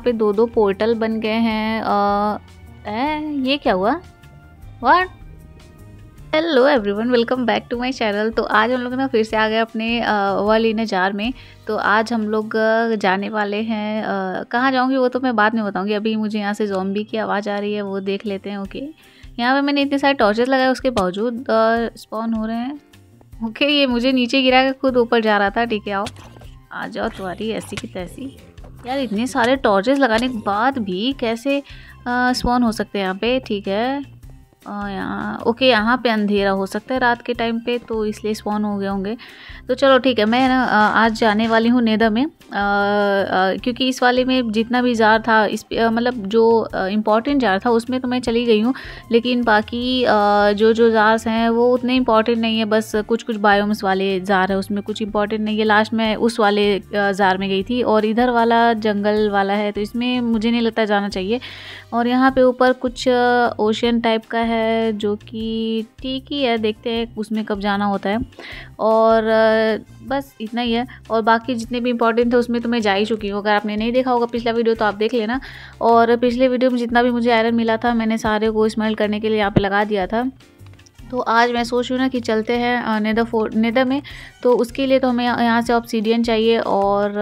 पे दो दो पोर्टल बन गए हैं आ, ए, ये क्या हुआ? What hello everyone welcome back to my channel तो आज हम लोग ना फिर से आ गए अपने वालीने जार में। तो आज हम लोग जाने वाले हैं कहाँ जाऊँगी वो तो मैं बाद में बताऊँगी। अभी मुझे यहाँ से जॉम्बी की आवाज़ आ रही है वो देख लेते हैं ओके यहाँ पे मैंने इतने सारे टॉर्चेस लगाए उसके बावजूद स्पॉन हो रहे हैं। ओके ये मुझे नीचे गिरा के खुद ऊपर जा रहा था ठीक है आओ। आ जाओ तुम्हारी ऐसी की तैसी। यार, इतने सारे टॉर्चेस लगाने के बाद भी कैसे स्पॉन हो सकते हैं यहाँ पे? ठीक है। यहाँ ओके यहाँ पे अंधेरा हो सकता है रात के टाइम पे तो इसलिए स्पॉन हो गए होंगे। तो चलो ठीक है मैं ना आज जाने वाली हूँ नेदा में। आ, आ, क्योंकि इस वाले में जितना भी जार था इस मतलब जो इम्पोर्टेंट जार था उसमें तो मैं चली गई हूँ। लेकिन बाकी आ, जो जो जार्स हैं वो उतने इंपॉर्टेंट नहीं है बस कुछ कुछ बायोम्स वाले जार है उसमें कुछ इंपॉर्टेंट नहीं है। लास्ट में उस वाले जार में गई थी और इधर वाला जंगल वाला है तो इसमें मुझे नहीं लगता जाना चाहिए। और यहाँ पे ऊपर कुछ ओशियन टाइप का है, जो कि ठीक ही है, देखते हैं उसमें कब जाना होता है। और बस इतना ही है। और बाकी जितने भी इंपॉर्टेंट थे उसमें तो मैं जा ही चुकी हूँ। अगर आपने नहीं देखा होगा पिछला वीडियो तो आप देख लेना। और पिछले वीडियो में जितना भी मुझे आयरन मिला था, मैंने सारे को स्मेल करने के लिए यहाँ पर लगा दिया था। तो आज मैं सोच रही हूँ ना कि चलते हैं नेदर फोर्ट नेदर में। तो उसके लिए तो हमें यहाँ से ऑप्सीडियन चाहिए और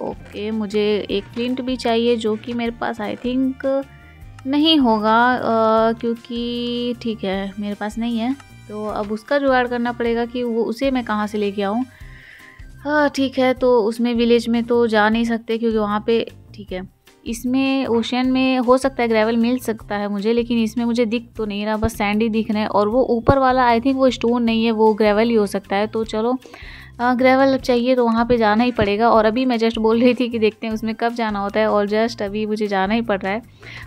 ओके मुझे एक प्रिंट भी चाहिए, जो कि मेरे पास आई थिंक नहीं होगा क्योंकि ठीक है, मेरे पास नहीं है। तो अब उसका जुगाड़ करना पड़ेगा कि वो उसे मैं कहाँ से लेके आऊँ। ठीक है तो उसमें विलेज में तो जा नहीं सकते क्योंकि वहाँ पे, ठीक है, इसमें ओशन में हो सकता है ग्रेवल मिल सकता है मुझे, लेकिन इसमें मुझे दिख तो नहीं रहा, बस सैंड ही दिख रहे हैं। और वो ऊपर वाला आई थिंक वो स्टोन नहीं है, वो ग्रेवल ही हो सकता है। तो चलो ग्रेवल चाहिए तो वहाँ पे जाना ही पड़ेगा। और अभी मैं जस्ट बोल रही थी कि देखते हैं उसमें कब जाना होता है। और जस्ट अभी मुझे जाना ही पड़ रहा है।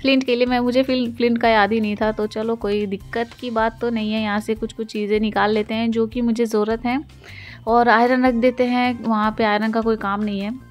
फ्लिंट के लिए मैं, मुझे फिल फ्लिंट का याद ही नहीं था। तो चलो, कोई दिक्कत की बात तो नहीं है। यहाँ से कुछ कुछ चीज़ें निकाल लेते हैं, जो कि मुझे ज़रूरत है। और आयरन रख देते हैं। वहाँ पर आयरन का कोई काम नहीं है।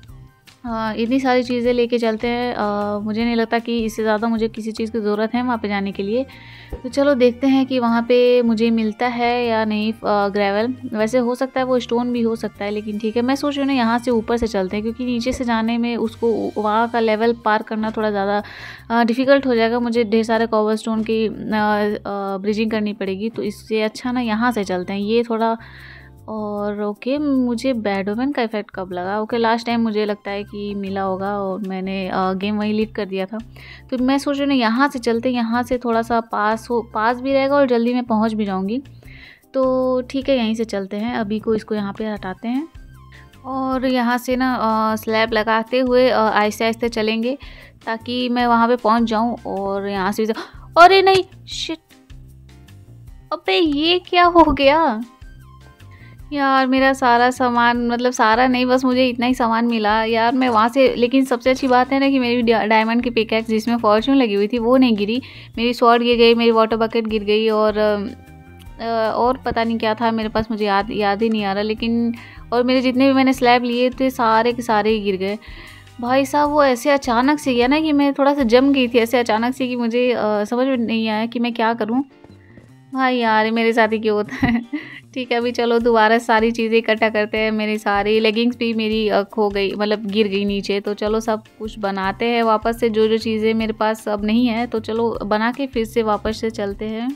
इतनी सारी चीज़ें लेके चलते हैं। मुझे नहीं लगता कि इससे ज़्यादा मुझे किसी चीज़ की ज़रूरत है वहाँ पे जाने के लिए। तो चलो देखते हैं कि वहाँ पे मुझे मिलता है या नहीं ग्रेवल वैसे हो सकता है वो स्टोन भी हो सकता है, लेकिन ठीक है। मैं सोच रही हूँ ना यहाँ से ऊपर से चलते हैं, क्योंकि नीचे से जाने में उसको, वहाँ का लेवल पार करना थोड़ा ज़्यादा डिफ़िकल्ट हो जाएगा। मुझे ढेर सारे कॉवर स्टोन की ब्रिजिंग करनी पड़ेगी। तो इससे अच्छा ना यहाँ से चलते हैं। ये थोड़ा और ओके मुझे बैडोमैन का इफ़ेक्ट कब लगा? ओके लास्ट टाइम मुझे लगता है कि मिला होगा और मैंने गेम वहीं लीव कर दिया था। तो मैं सोच रही हूँ यहाँ से चलते, यहाँ से थोड़ा सा पास हो, पास भी रहेगा और जल्दी मैं पहुँच भी जाऊँगी। तो ठीक है, यहीं से चलते हैं। अभी को इसको यहाँ पर हटाते हैं। और यहाँ से ना स्लैब लगाते हुए आहिस्ते आहिस्ते चलेंगे ताकि मैं वहाँ पे पहुँच जाऊँ और यहाँ से अरे नहीं शिट अबे ये क्या हो गया? यार मेरा सारा सामान मतलब सारा नहीं, बस मुझे इतना ही सामान मिला। यार मैं वहाँ से, लेकिन सबसे अच्छी बात है ना कि मेरी डायमंड की पिकैक्स जिसमें फॉर्चून लगी हुई थी, वो नहीं गिरी। मेरी स्वॉर्ड गिर गई, मेरी वाटर बकेट गिर गई और और पता नहीं क्या था, मेरे पास मुझे याद याद ही नहीं आ रहा, लेकिन, और मेरे जितने भी मैंने स्लैब लिए थे, सारे के सारे ही गिर गए। भाई साहब, वो ऐसे अचानक से गया ना कि मैं थोड़ा सा जम गई थी, ऐसे अचानक से कि मुझे समझ में नहीं आया कि मैं क्या करूँ। भाई यार, मेरे साथ ही क्यों होता है? ठीक है अभी चलो दोबारा सारी चीज़ें इकट्ठा करते हैं, मेरी सारी लेगिंग्स भी मेरी खो गई मतलब गिर गई नीचे तो चलो सब कुछ बनाते हैं वापस से जो जो चीज़ें मेरे पास अब नहीं है तो चलो बना के फिर से वापस से चलते हैं।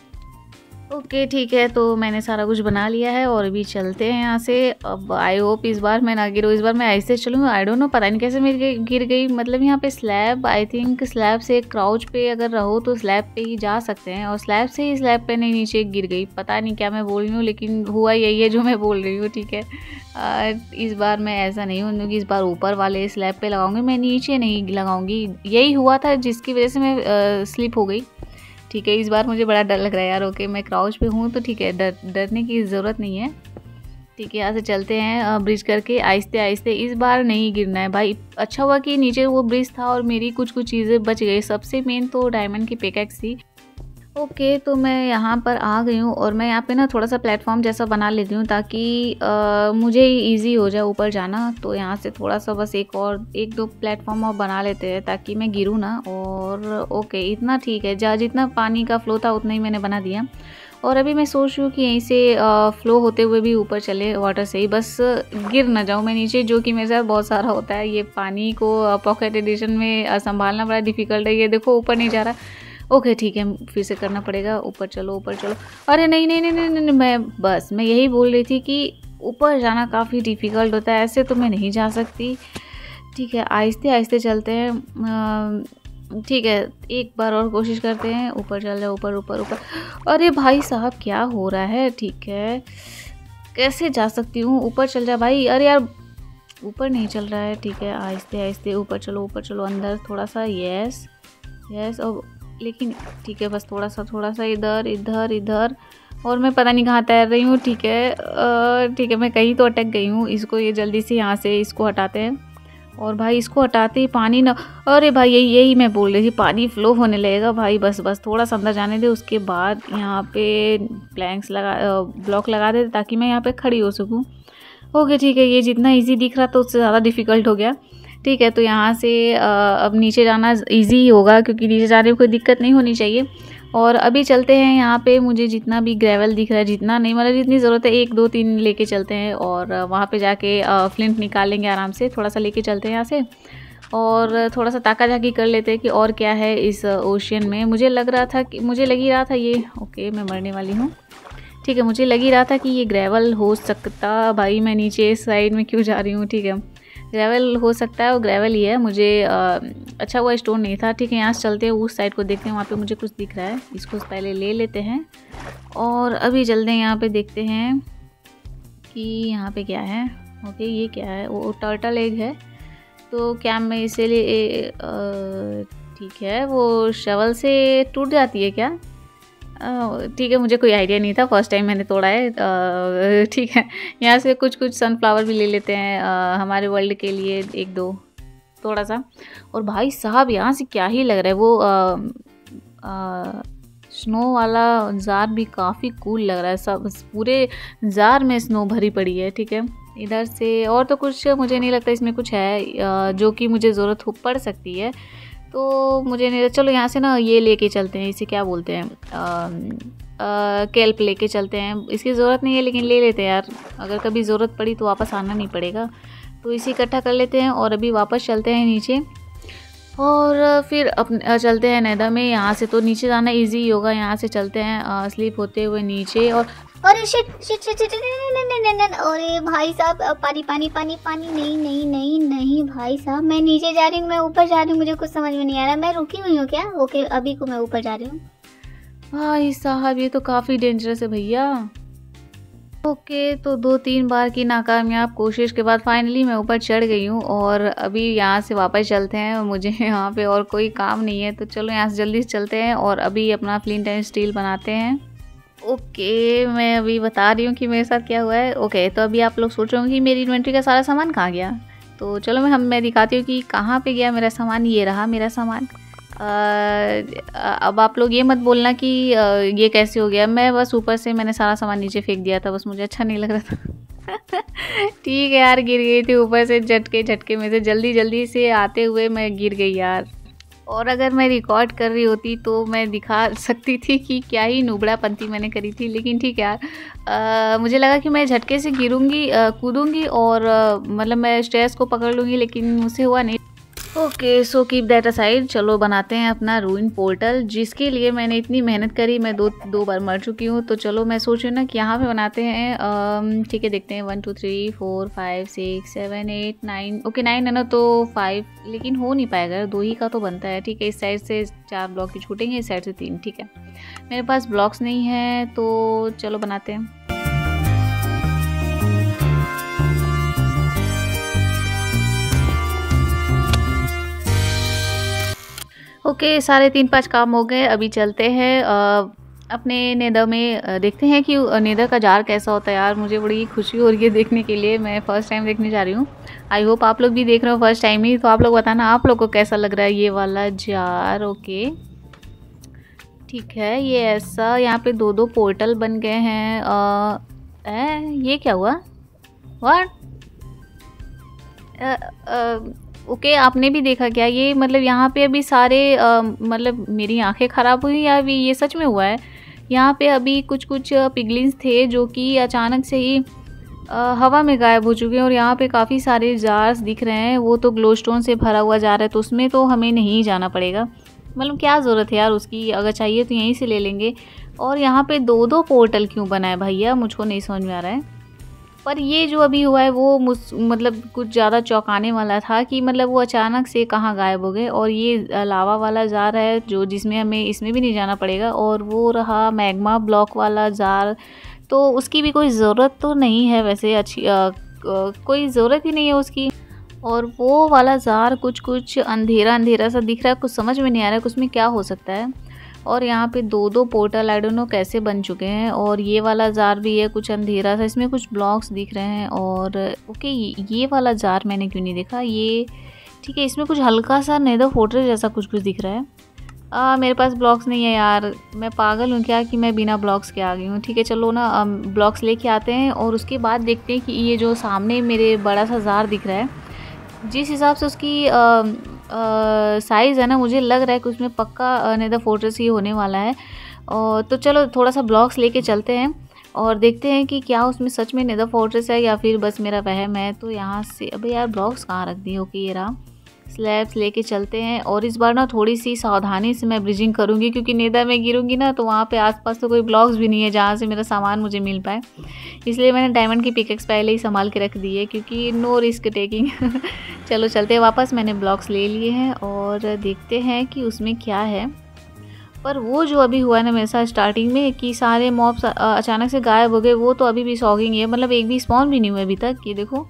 ओके ठीक है तो मैंने सारा कुछ बना लिया है और अभी चलते हैं यहाँ से। अब आई होप इस बार मैं ना गिरूँ इस बार मैं ऐसे चलूँ आई डोंट नो पता नहीं कैसे मेरी गिर गई। मतलब यहाँ पे स्लैब आई थिंक स्लैब से क्राउच पे अगर रहो तो स्लैब पे ही जा सकते हैं। और स्लैब से ही स्लैब पे नहीं नीचे गिर गई। पता नहीं क्या मैं बोल रही हूँ लेकिन हुआ यही है जो मैं बोल रही हूँ ठीक है? आ, इस बार मैं ऐसा नहीं हूँ क्योंकि इस बार ऊपर वाले स्लैब पे लगाऊँगी। मैं नीचे नहीं लगाऊँगी। यही हुआ था जिसकी वजह से मैं स्लिप हो गई। ठीक है, इस बार मुझे बड़ा डर लग रहा है यार ओके मैं क्राउच पे हूँ तो ठीक है, डर, डरने की ज़रूरत नहीं है। ठीक है, यहाँ से चलते हैं ब्रिज करके, आहिस्ते आहिस्ते, इस बार नहीं गिरना है भाई। अच्छा हुआ कि नीचे वो ब्रिज था और मेरी कुछ कुछ चीज़ें बच गई। सबसे मेन तो डायमंड की पेकैक्स थी। ओके okay, तो मैं यहाँ पर आ गई हूँ और मैं यहाँ पे ना थोड़ा सा प्लेटफॉर्म जैसा बना लेती हूँ ताकि आ, मुझे इजी हो जाए ऊपर जाना। तो यहाँ से थोड़ा सा बस एक और एक दो प्लेटफॉर्म और बना लेते हैं ताकि मैं गिरूँ ना। और ओके इतना ठीक है। जहाँ जितना पानी का फ्लो था उतना ही मैंने बना दिया। और अभी मैं सोच रही हूँ कि यहीं से फ़्लो होते हुए भी ऊपर चले वाटर से ही। बस गिर ना जाऊँ मैं नीचे जो कि मेरे साथ बहुत सारा होता है। ये पानी को पॉकेट एडिशन में संभालना बड़ा डिफ़िकल्ट है। ये देखो ऊपर नहीं जा रहा। ओके ठीक है फिर से करना पड़ेगा। ऊपर चलो ऊपर चलो। अरे नहीं नहीं नहीं नहीं नहीं, मैं बस मैं यही बोल रही थी कि ऊपर जाना काफ़ी डिफ़िकल्ट होता है ऐसे तो मैं नहीं जा सकती। ठीक है आहिस्ते आहिस्ते चलते हैं। ठीक है एक बार और कोशिश करते हैं। ऊपर चल जाए ऊपर ऊपर ऊपर। अरे भाई साहब क्या हो रहा है? ठीक है कैसे जा सकती हूँ? ऊपर चल जा भाई। अरे यार ऊपर नहीं चल रहा है। ठीक है आहिस्ते आहिस्ते ऊपर चलो ऊपर चलो अंदर थोड़ा सा। यस यस और लेकिन ठीक है, बस थोड़ा सा थोड़ा सा इधर इधर इधर। और मैं पता नहीं कहाँ तैर रही हूँ, ठीक है। ठीक है, मैं कहीं तो अटक गई हूँ। इसको ये जल्दी से यहाँ से इसको हटाते हैं। और भाई, इसको हटाते ही पानी ना, अरे भाई, यही यही मैं बोल रही थी, पानी फ्लो होने लगेगा भाई, बस बस थोड़ा सा अंदर जाने दे। उसके बाद यहाँ पे प्लैंक्स लगा ब्लॉक लगा दे ताकि मैं यहाँ पे खड़ी हो सकूँ। ओके, ठीक है, ये जितना इजी दिख रहा था, उससे ज़्यादा डिफ़िकल्ट हो गया। ठीक है तो यहाँ से अब नीचे जाना ईजी ही होगा क्योंकि नीचे जाने में कोई दिक्कत नहीं होनी चाहिए। और अभी चलते हैं यहाँ पे, मुझे जितना भी ग्रेवल दिख रहा है, जितना नहीं मतलब जितनी ज़रूरत है, एक, दो, तीन लेके चलते हैं और वहाँ पे जाके फ्लिंट निकाल लेंगे आराम से, थोड़ा सा लेके चलते हैं यहाँ से। और थोड़ा सा ताका झाकी कर लेते हैं कि और क्या है इस ओशियन में। मुझे लग रहा था कि, मुझे लग रहा था ये, ओके, मैं मरने वाली हूँ। ठीक है, मुझे लग रहा था कि ये ग्रेवल हो सकता, भाई, मैं नीचे साइड में क्यों जा रही हूँ, ठीक है। ग्रेवल हो सकता है वो ग्रेवल ही है। मुझे आ, अच्छा हुआ स्टोन नहीं था। ठीक है यहाँ से चलते हैं उस साइड को देखते हैं। वहाँ पे मुझे कुछ दिख रहा है। इसको पहले ले लेते हैं। और अभी हैं यहाँ पे देखते हैं कि यहाँ पे क्या है। ओके ये क्या है? वो टर्टल एग है। तो क्या मैं इसे लिए ठीक है वो शवल से टूट जाती है क्या? ठीक है मुझे कोई आइडिया नहीं था। फ़र्स्ट टाइम मैंने तोड़ा है। ठीक है। यहाँ से कुछ कुछ सनफ्लावर भी ले लेते हैं। हमारे वर्ल्ड के लिए एक दो थोड़ा सा। और भाई साहब यहाँ से क्या ही लग रहा है? वो आ, आ, स्नो वाला जार भी काफ़ी कूल लग रहा है। सब पूरे जार में स्नो भरी पड़ी है ठीक है? इधर से और तो कुछ मुझे नहीं लगता इसमें कुछ है जो कि मुझे ज़रूरत हो पड़ सकती है। तो मुझे नहीं चलो यहाँ से ना ये लेके चलते हैं, इसे क्या बोलते हैं कैल्प लेके चलते हैं। इसकी ज़रूरत नहीं है, लेकिन ले लेते हैं यार। अगर कभी ज़रूरत पड़ी तो वापस आना नहीं पड़ेगा। तो इसे इकट्ठा कर लेते हैं और अभी वापस चलते हैं नीचे। और फिर अपने चलते हैं नैदा में। यहाँ से तो नीचे जाना इजी होगा। यहाँ से चलते हैं स्लीप होते हुए नीचे। और अरे शिट शिट शिट शिट अरे भाई साहब पानी पानी पानी पानी नहीं नहीं नहीं नहीं भाई साहब मैं नीचे जा रही हूँ मैं ऊपर जा रही हूँ मुझे कुछ समझ में नहीं आ रहा मैं रुकी हुई हूँ क्या ओके अभी को मैं ऊपर जा रही हूँ भाई साहब ये तो काफ़ी डेंजरस है भैया ओके तो दो तीन बार की नाकामयाब कोशिश के बाद फाइनली मैं ऊपर चढ़ गई हूँ और अभी यहाँ से वापस चलते हैं मुझे यहाँ पे और कोई काम नहीं है तो चलो यहाँ से जल्दी से चलते हैं और अभी अपना फ्लिंट एंड स्टील बनाते हैं ओके, मैं अभी बता रही हूँ कि मेरे साथ क्या हुआ है। ओके तो अभी आप लोग सोच रहे होंगे कि मेरी इन्वेंट्री का सारा सामान कहाँ गया? तो चलो, मैं, हम, मैं दिखाती हूँ कि कहाँ पे गया मेरा सामान, ये रहा मेरा सामान। अब आप लोग ये मत बोलना कि ये कैसे हो गया। मैं बस ऊपर से मैंने सारा सामान नीचे फेंक दिया था, बस मुझे अच्छा नहीं लग रहा था। ठीक है यार, गिर गई थी ऊपर से, झटके झटके में से, जल्दी जल्दी से आते हुए मैं गिर गई यार। और अगर मैं रिकॉर्ड कर रही होती तो मैं दिखा सकती थी कि क्या ही नुबड़ा पंती मैंने करी थी। लेकिन ठीक है यार मुझे लगा कि मैं झटके से गिरूँगी कूदूँगी और मतलब मैं स्ट्रेस को पकड़ लूँगी, लेकिन मुझसे हुआ नहीं। Okay so keep that aside चलो, बनाते हैं अपना रूइन पोर्टल जिसके लिए मैंने इतनी मेहनत करी, मैं दो दो बार मर चुकी हूँ। तो चलो, मैं सोच रही ना कि यहाँ पे बनाते हैं ठीक है, देखते हैं। One two three four five six seven eight nine okay nine है ना तो फाइव लेकिन हो नहीं पाएगा। दो ही का तो बनता है, ठीक है। इस साइड से चार ब्लॉक ही छूटेंगे, इस साइड से तीन, ठीक है। मेरे पास ब्लॉक्स नहीं है तो चलो, बनाते हैं। ओके सारे तीन पाँच काम हो गए अभी चलते हैं। अपने नेदर में देखते हैं कि नेदर का जार कैसा होता है यार। मुझे बड़ी खुशी हो रही है देखने के लिए मैं फ़र्स्ट टाइम देखने जा रही हूँ। आई होप आप लोग भी देख रहे हो फ़र्स्ट टाइम ही तो आप लोग बताना आप लोग को कैसा लग रहा है ये वाला जार ओके। ठीक है ये ऐसा यहाँ पे दो दो पोर्टल बन गए हैं। आ, ए, ये क्या हुआ? वाट ओके okay, आपने भी देखा क्या? ये मतलब यहाँ पे अभी सारे आ, मतलब मेरी आँखें ख़राब हुई या अभी ये सच में हुआ है? यहाँ पे अभी कुछ कुछ पिगलिंस थे जो कि अचानक से ही आ, हवा में गायब हो चुके हैं और यहाँ पे काफ़ी सारे जार्स दिख रहे हैं। वो तो ग्लो स्टोन से भरा हुआ जा रहा है तो उसमें तो हमें नहीं जाना पड़ेगा। मतलब क्या ज़रूरत है यार उसकी? अगर चाहिए तो यहीं से ले लेंगे। और यहाँ पे दो दो पोर्टल क्यों बनाए भैया? मुझको नहीं समझ में आ रहा है। पर ये जो अभी हुआ है वो मुझ मतलब कुछ ज़्यादा चौंकाने वाला था कि मतलब वो अचानक से कहाँ गायब हो गए और ये लावा वाला जार है जो जिसमें हमें इसमें भी नहीं जाना पड़ेगा और वो रहा मैग्मा ब्लॉक वाला जार। तो उसकी भी कोई ज़रूरत तो नहीं है वैसे अच्छी आ, कोई ज़रूरत ही नहीं है उसकी। और वो वाला जार कुछ कुछ अंधेरा अंधेरा सा दिख रहा है कुछ समझ में नहीं आ रहा है कुछ में क्या हो सकता है। और यहाँ पे दो दो पोर्टल आई डोंट नो कैसे बन चुके हैं। और ये वाला जार भी है कुछ अंधेरा सा इसमें कुछ ब्लॉक्स दिख रहे हैं और ओके ये वाला जार मैंने क्यों नहीं देखा? ये ठीक है इसमें कुछ हल्का सा नेदर फ़ोटो जैसा कुछ कुछ दिख रहा है। आ, मेरे पास ब्लॉक्स नहीं है यार। मैं पागल हूँ क्या कि मैं बिना ब्लॉक्स के आ गई हूँ? ठीक है चलो ना ब्लॉक्स लेके आते हैं और उसके बाद देखते हैं कि ये जो सामने मेरे बड़ा सा जार दिख रहा है जिस हिसाब से उसकी साइज़ है ना, मुझे लग रहा है कि उसमें पक्का नेदर फोर्ट्रेस ही होने वाला है। और तो चलो थोड़ा सा ब्लॉक्स लेके चलते हैं और देखते हैं कि क्या उसमें सच में नेदर फोर्ट्रेस है या फिर बस मेरा वहम है। तो यहाँ से, अबे यार ब्लॉग्स कहाँ रख दिए? कि ये रहा। स्लैब्स लेके चलते हैं और इस बार ना थोड़ी सी सावधानी से मैं ब्रिजिंग करूँगी क्योंकि नेदा में गिरूँगी ना तो वहाँ पे आसपास तो कोई ब्लॉक्स भी नहीं है जहाँ से मेरा सामान मुझे मिल पाए। इसलिए मैंने डायमंड की पिकेक्स पहले ही संभाल के रख दी है क्योंकि नो रिस्क टेकिंग चलो, चलते हैं वापस। मैंने ब्लॉक्स ले लिए हैं और देखते हैं कि उसमें क्या है। पर वो जो अभी हुआ ना मेरे साथ स्टार्टिंग में कि सारे मॉब्स अचानक से गायब हो गए, वो तो अभी भी सॉगिंग। है मतलब एक भी स्पॉन भी नहीं हुआ अभी तक, ये देखो।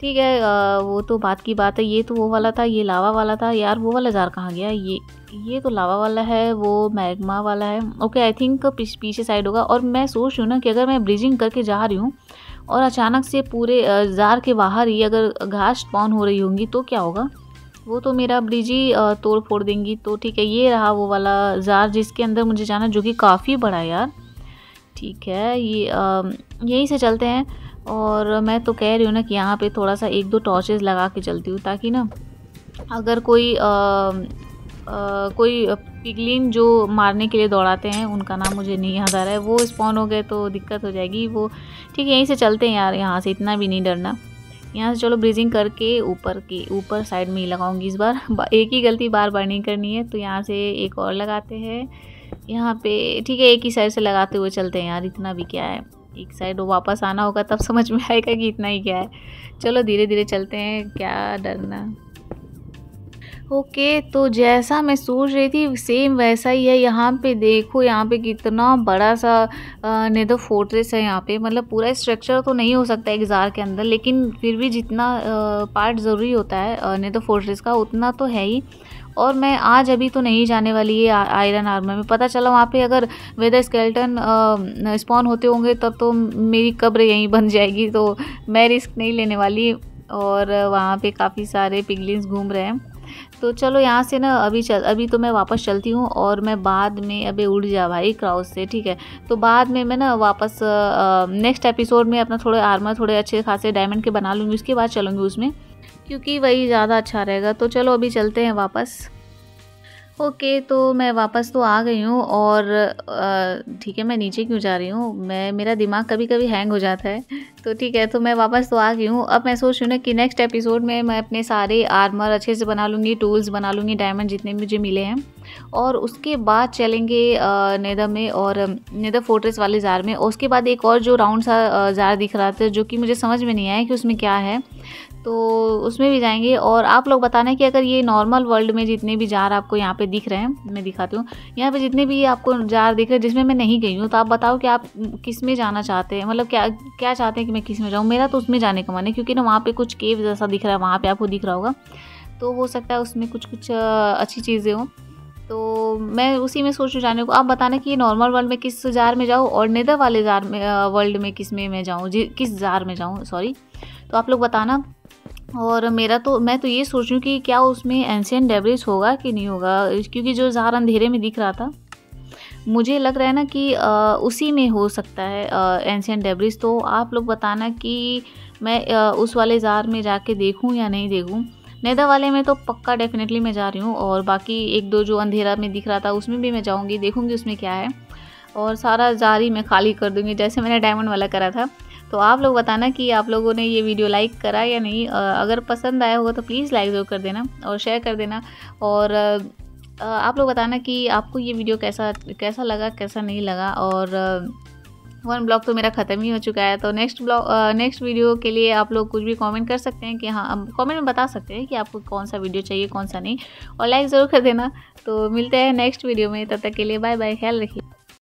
ठीक है आ, वो तो बात की बात है ये तो वो वाला था ये लावा वाला था यार वो वाला जार कहाँ गया? ये ये तो लावा वाला है वो मैगमा वाला है। ओके आई थिंक पीछे साइड होगा और मैं सोच रही हूँ ना कि अगर मैं ब्रिजिंग करके जा रही हूँ और अचानक से पूरे जार के बाहर ही अगर घास स्पॉन हो रही होंगी तो क्या होगा? वो तो मेरा ब्रिज ही तोड़ फोड़ देंगी। तो ठीक है ये रहा वो वाला जार जिसके अंदर मुझे जाना जो कि काफ़ी बड़ा यार। ठीक है ये यहीं से चलते हैं। और मैं तो कह रही हूँ ना कि यहाँ पे थोड़ा सा एक दो टॉर्चेस लगा के चलती हूँ ताकि ना अगर कोई आ, आ, कोई पिगलिन जो मारने के लिए दौड़ाते हैं उनका नाम मुझे नहीं याद आ रहा है वो स्पॉन हो गए तो दिक्कत हो जाएगी वो ठीक है यहीं से चलते हैं यार यहाँ से इतना भी नहीं डरना। यहाँ से चलो ब्रीजिंग करके ऊपर के ऊपर साइड में ही लगाऊँगी इस बार एक ही गलती बार बार नहीं करनी है तो यहाँ से एक और लगाते हैं। यहाँ पे ठीक है एक ही साइड से लगाते हुए चलते हैं यार इतना भी क्या है। एक साइड वो वापस आना होगा तब समझ में आएगा कि इतना ही क्या है। चलो धीरे धीरे चलते हैं क्या डरना। ओके okay, तो जैसा मैं सोच रही थी सेम वैसा ही है। यहाँ पे देखो यहाँ पे कितना बड़ा सा नेदर फोर्ट्रेस है यहाँ पे। मतलब पूरा स्ट्रक्चर तो नहीं हो सकता एक जार के अंदर लेकिन फिर भी जितना पार्ट ज़रूरी होता है नेदर फोर्ट्रेस का उतना तो है ही। और मैं आज अभी तो नहीं जाने वाली है आयरन आर्मर में। पता चला वहाँ पे अगर वेदर स्केल्टन स्पॉन होते होंगे, तब तो मेरी कब्र यहीं बन जाएगी तो मैं रिस्क नहीं लेने वाली और वहाँ पे काफ़ी सारे पिगलिन्स घूम रहे हैं। तो चलो यहाँ से ना, अभी चल, अभी तो मैं वापस चलती हूँ और मैं बाद में अबे उड़ जा भाई क्राउज से, ठीक है? तो बाद में मैं ना वापस नेक्स्ट एपिसोड में अपना थोड़े आर्मर, थोड़े अच्छे खासे डायमंड के बना लूँगी, उसके बाद चलूँगी उसमें। क्योंकि वही ज़्यादा अच्छा रहेगा। तो चलो अभी चलते हैं वापस। ओके तो मैं वापस तो आ गई हूँ और ठीक है, मैं नीचे क्यों जा रही हूँ? मैं, मेरा दिमाग कभी कभी हैंग हो जाता है। तो ठीक है तो मैं वापस तो आ गई हूँ। अब मैं सोच रही हूँ ना कि नेक्स्ट एपिसोड में मैं अपने सारे आर्मर अच्छे से बना लूँगी टूल्स बना लूँगी डायमंड जितने मुझे मिले हैं। और उसके बाद चलेंगे नेदर में और नेदर फोर्ट्रेस वाले जार में। उसके बाद एक और जो राउंड सा जार दिख रहा था, जो कि मुझे समझ में नहीं आया कि उसमें क्या है। तो उसमें भी जाएँगे और आप लोग बताना कि अगर ये नॉर्मल वर्ल्ड में जितने भी जार आपको यहाँ पे दिख रहे हैं, मैं दिखाती हूँ। यहाँ पे जितने भी आपको जार दिख रहे हैं, जिसमें मैं नहीं गई हूँ तो आप बताओ कि आप किसमें जाना चाहते हैं? मतलब क्या क्या चाहते हैं कि मैं किसमें जाऊँ? मेरा तो उसमें जाने का मन है, क्योंकि ना वहाँ पर कुछ केव जैसा दिख रहा है, वहाँ पर आपको दिख रहा होगा। तो हो सकता है उसमें कुछ कुछ अच्छी चीज़ें हों। तो मैं उसी में सोच जाने को। आप बताना कि ये नॉर्मल वर्ल्ड में किस जार में जाऊँ और नेदर वाले जार में वर्ल्ड में किसमें मैं जाऊँ? किस जार में जाऊँ? सॉरी तो आप लोग बताना। और मेरा तो मैं तो ये सोच रही हूँ कि क्या उसमें एंशियन डेब्रिज होगा कि नहीं होगा? क्योंकि जो जार अंधेरे में दिख रहा था मुझे लग रहा है ना कि आ, उसी में हो सकता है एंशियन डेब्रिज तो आप लोग बताना कि मैं आ, उस वाले जार में जाके देखूँ या नहीं देखूँ। नेदा वाले में तो पक्का डेफिनेटली मैं जा रही हूँ और बाकी एक दो जो अंधेरा में दिख रहा था उसमें भी मैं जाऊँगी देखूँगी उसमें क्या है। और सारा जारी मैं खाली कर दूँगी जैसे मैंने डायमंड वाला करा था। तो आप लोग बताना कि आप लोगों ने ये वीडियो लाइक करा या नहीं। अगर पसंद आया होगा तो प्लीज़ लाइक ज़रूर कर देना और शेयर कर देना। और आप लोग बताना कि आपको ये वीडियो कैसा कैसा लगा, कैसा नहीं लगा। और वन ब्लॉग तो मेरा ख़त्म ही हो चुका है तो नेक्स्ट ब्लॉग नेक्स्ट वीडियो के लिए आप लोग कुछ भी कमेंट कर सकते हैं कि हाँ कमेंट में बता सकते हैं कि आपको कौन सा वीडियो चाहिए, कौन सा नहीं। और लाइक ज़रूर कर देना। तो मिलते हैं नेक्स्ट वीडियो में, तब तक के लिए बाय बाय ख्याल रखिए।